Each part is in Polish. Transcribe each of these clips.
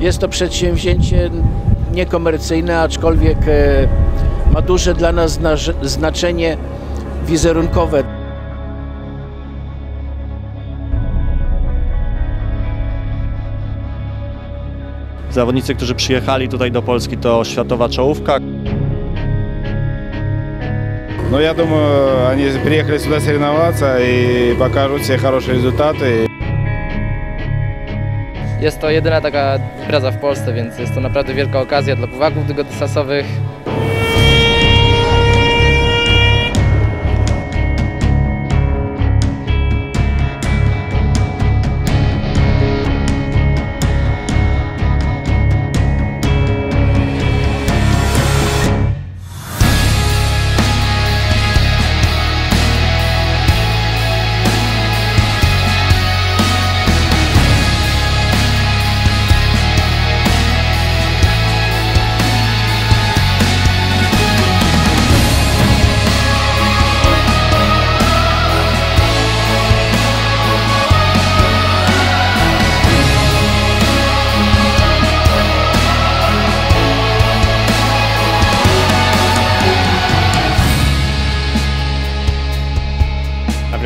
Jest to przedsięwzięcie niekomercyjne, aczkolwiek e, ma duże dla nas znaż- znaczenie wizerunkowe. Zawodnicy, którzy przyjechali tutaj do Polski to światowa czołówka. Но я думаю, они приехали сюда соревноваться и покажут все хорошие результаты. Jest to jedyna taka impreza w Polsce, więc jest to naprawdę wielka okazja dla pływaków długodystansowych.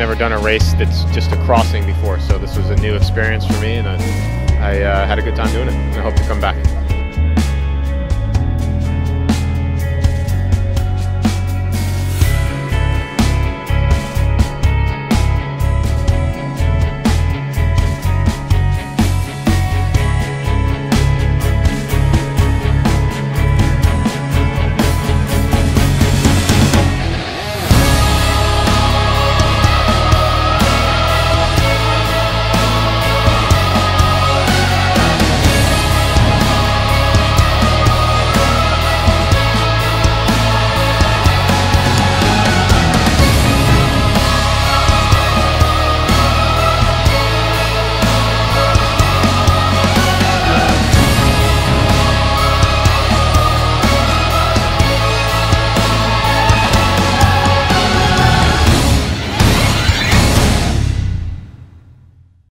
Never done a race that's just a crossing before, so this was a new experience for me, and I, I uh, had a good time doing it. And I hope to come back.